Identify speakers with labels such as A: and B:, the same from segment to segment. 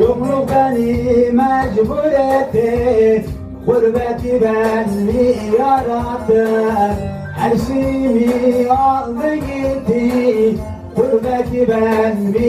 A: Yokluk beni mecbur etti Gurbeti ben mi yarattım Her şeyimi aldı gitti Gurbeti ben mi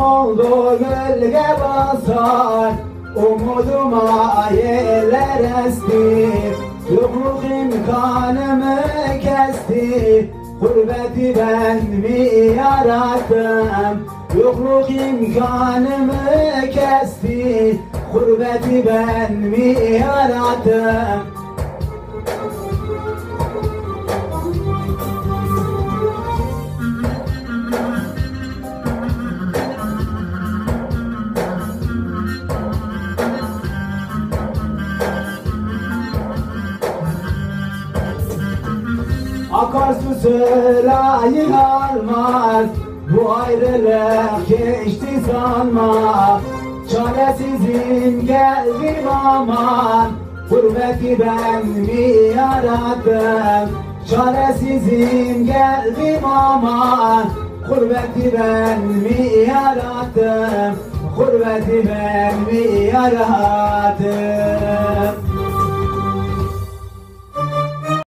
A: oldu gölge basar Umuduma yeller esti Yokluk imkanımı kesti. Gurbeti ben mi yarattım? Yokluk imkanımı kesti. Gurbeti ben mi yarattım Akarsu sırayı almaz Bu ayrılık geçti sanma. Çaresizim geldim aman Gurbeti ben mi yarattım? Çaresizim geldim aman Gurbeti ben mi yarattım? Gurbeti ben mi yarattım